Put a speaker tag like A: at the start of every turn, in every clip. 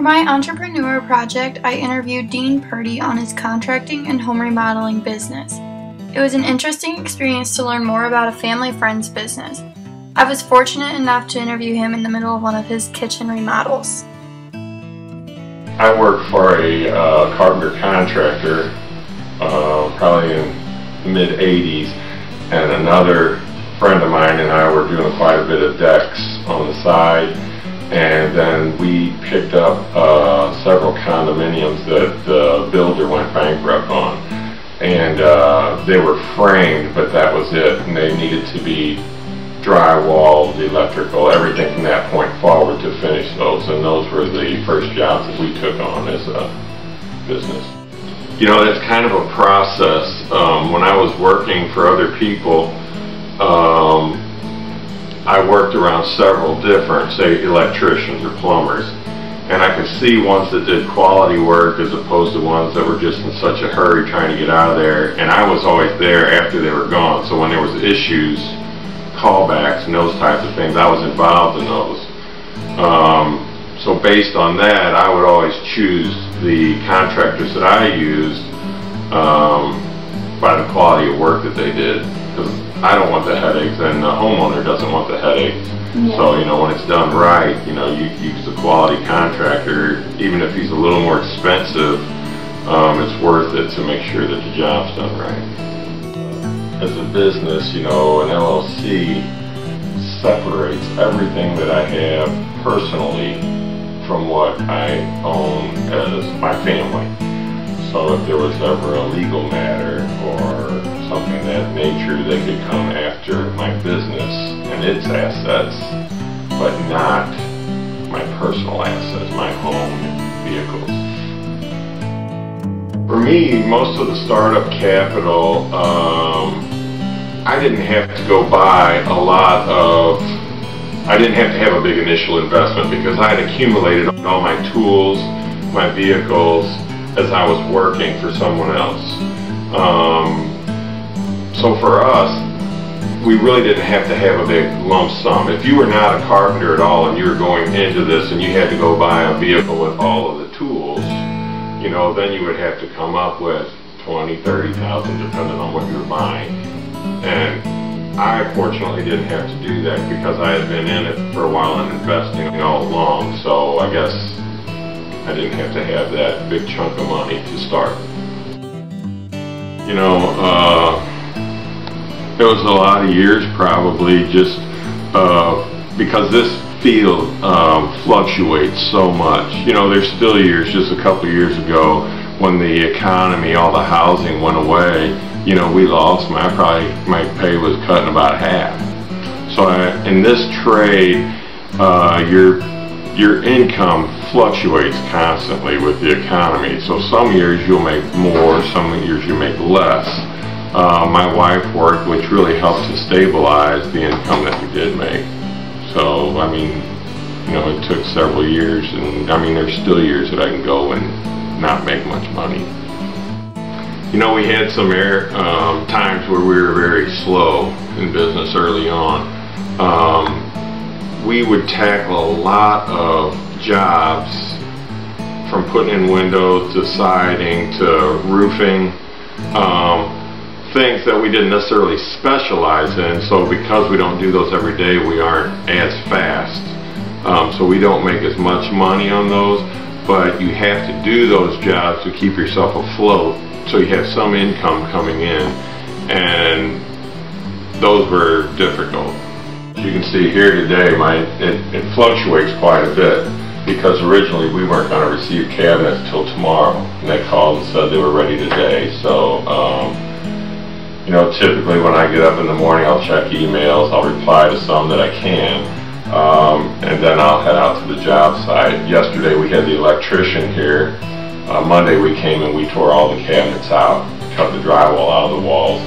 A: For my entrepreneur project, I interviewed Dean Purdy on his contracting and home remodeling business. It was an interesting experience to learn more about a family friend's business. I was fortunate enough to interview him in the middle of one of his kitchen remodels.
B: I worked for a uh, carpenter contractor, uh, probably in the mid 80s, and another friend of mine and I were doing quite a bit of decks on the side, and then we picked up uh, several condominiums that the builder went bankrupt on. And uh, they were framed, but that was it, and they needed to be drywall, electrical, everything from that point forward to finish those. And those were the first jobs that we took on as a business. You know, that's kind of a process. Um, when I was working for other people, worked around several different, say, electricians or plumbers. And I could see ones that did quality work as opposed to ones that were just in such a hurry trying to get out of there. And I was always there after they were gone. So when there was issues, callbacks and those types of things. I was involved in those. Um, so based on that, I would always choose the contractors that I used um, by the quality of work that they did. I don't want the headaches and the homeowner doesn't want the headaches. Yeah. So, you know, when it's done right, you know, you use a quality contractor, even if he's a little more expensive, um, it's worth it to make sure that the job's done right as a business, you know, an LLC separates everything that I have personally from what I own as my family. So if there was ever a legal matter its assets, but not my personal assets, my home vehicles. For me, most of the startup capital um, I didn't have to go buy a lot of, I didn't have to have a big initial investment because I had accumulated all my tools, my vehicles, as I was working for someone else. Um, so for us, we really didn't have to have a big lump sum. If you were not a carpenter at all and you were going into this and you had to go buy a vehicle with all of the tools, you know, then you would have to come up with 20, 30,000 depending on what you were buying. And I fortunately didn't have to do that because I had been in it for a while and investing all along. So I guess I didn't have to have that big chunk of money to start. You know, uh, it was a lot of years probably just uh, because this field um, fluctuates so much. You know, there's still years, just a couple years ago, when the economy, all the housing went away, you know, we lost. My probably my pay was cut in about half. So I, in this trade, uh, your your income fluctuates constantly with the economy. So some years you'll make more, some years you make less. Uh, my wife worked, which really helped to stabilize the income that we did make. So I mean, you know, it took several years, and I mean, there's still years that I can go and not make much money. You know, we had some air, um, times where we were very slow in business early on. Um, we would tackle a lot of jobs from putting in windows to siding to roofing, um, things that we didn't necessarily specialize in. So because we don't do those every day, we aren't as fast. Um, so we don't make as much money on those, but you have to do those jobs to keep yourself afloat so you have some income coming in and those were difficult. You can see here today, my it, it fluctuates quite a bit because originally we weren't going to receive cabinets till tomorrow and they called and said they were ready today. So, um, you know, typically when I get up in the morning, I'll check emails, I'll reply to some that I can, um, and then I'll head out to the job site. Yesterday we had the electrician here uh, Monday we came and we tore all the cabinets out, cut the drywall out of the walls,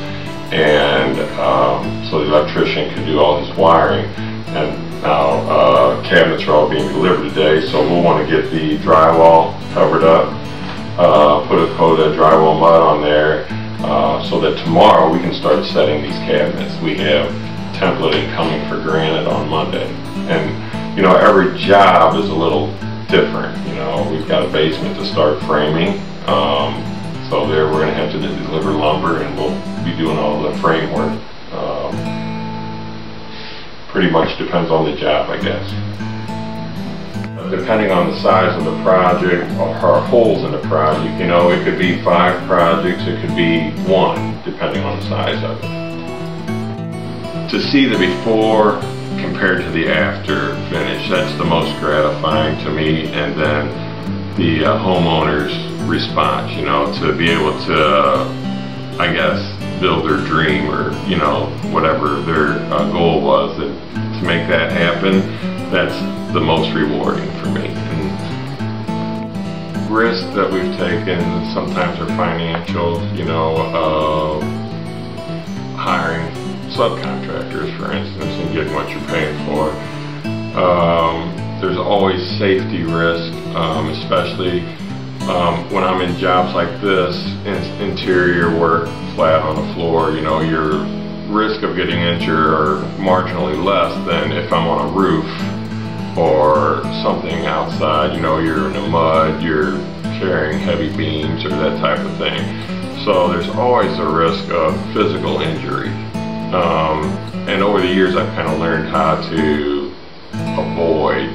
B: and um, so the electrician could do all his wiring. And now uh, cabinets are all being delivered today, so we'll want to get the drywall covered up, uh, put a coat of drywall mud on there, uh, so that tomorrow we can start setting these cabinets. We have templating coming for granite on Monday. And you know, every job is a little different. You know, we've got a basement to start framing. Um, so there we're going to have to deliver lumber and we'll be doing all the framework. Um, pretty much depends on the job, I guess. Depending on the size of the project or holes in the project, you know, it could be five projects, it could be one, depending on the size of it. To see the before compared to the after finish, that's the most gratifying to me. And then the uh, homeowner's response, you know, to be able to, uh, I guess, build their dream or, you know, whatever their uh, goal was, that to make that happen, that's the most rewarding for me. And risks that we've taken sometimes are financial, you know, uh, hiring subcontractors, for instance, and getting what you're paying for. Um, there's always safety risk, um, especially um, when I'm in jobs like this, in interior work, flat on the floor, you know, your risk of getting injured are marginally less than if I'm on a roof or something outside, you know, you're in the mud, you're carrying heavy beams or that type of thing. So there's always a risk of physical injury. Um, and over the years I've kind of learned how to avoid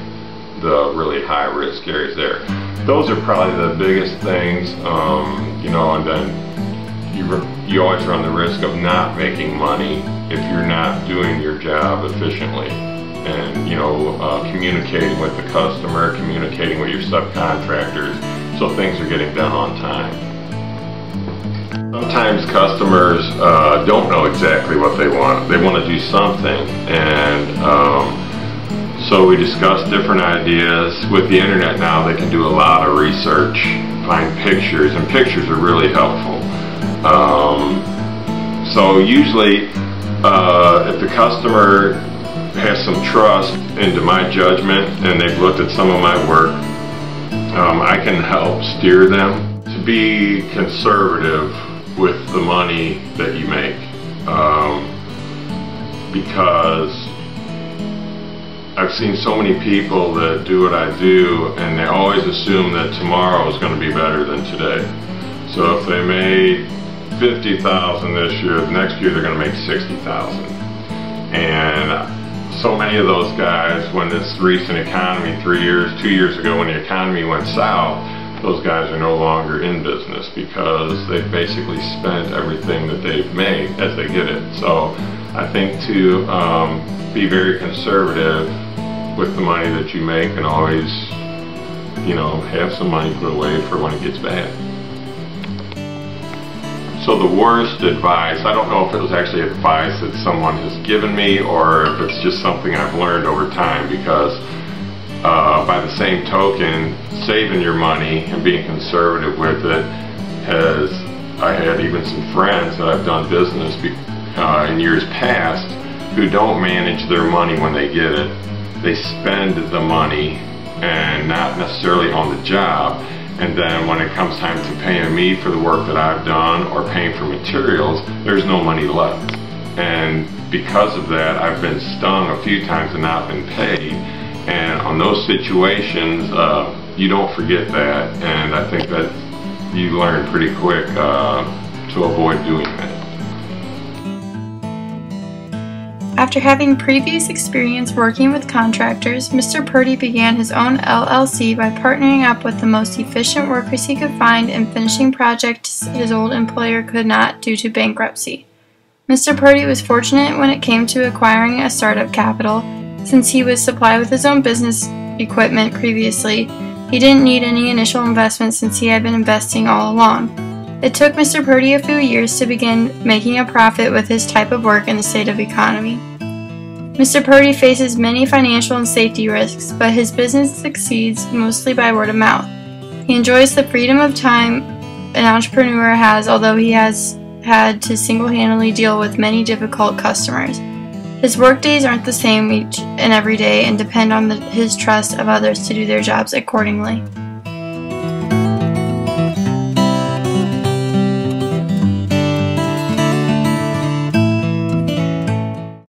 B: the really high risk areas there. Those are probably the biggest things, um, you know, and then you, you always run the risk of not making money if you're not doing your job efficiently. And, you know, uh, communicating with the customer, communicating with your subcontractors, so things are getting done on time. Sometimes customers uh, don't know exactly what they want. They want to do something, and um, so we discuss different ideas. With the internet now, they can do a lot of research, find pictures, and pictures are really helpful. Um, so usually, uh, if the customer has some trust into my judgment and they've looked at some of my work, um, I can help steer them to be conservative with the money that you make. Um, because I've seen so many people that do what I do and they always assume that tomorrow is going to be better than today. So if they made 50,000 this year, next year they're going to make 60,000. And so many of those guys, when this recent economy, three years, two years ago when the economy went south, those guys are no longer in business because they've basically spent everything that they've made as they get it. So I think to um, be very conservative with the money that you make and always, you know, have some money put away for when it gets bad. So the worst advice, I don't know if it was actually advice that someone has given me or if it's just something I've learned over time because uh, by the same token, saving your money and being conservative with it has, I had even some friends that I've done business uh, in years past who don't manage their money when they get it they spend the money and not necessarily on the job. And then when it comes time to paying me for the work that I've done or paying for materials, there's no money left. And because of that, I've been stung a few times and not been paid. And on those situations, uh, you don't forget that. And I think that you learn pretty quick uh, to avoid doing that.
A: After having previous experience working with contractors, Mr. Purdy began his own LLC by partnering up with the most efficient workers he could find and finishing projects his old employer could not due to bankruptcy. Mr. Purdy was fortunate when it came to acquiring a startup capital, since he was supplied with his own business equipment previously. He didn't need any initial investment since he had been investing all along. It took Mr. Purdy a few years to begin making a profit with his type of work in the state of economy. Mr. Purdy faces many financial and safety risks, but his business succeeds mostly by word of mouth. He enjoys the freedom of time an entrepreneur has, although he has had to single-handedly deal with many difficult customers. His workdays aren't the same each and every day and depend on the, his trust of others to do their jobs accordingly.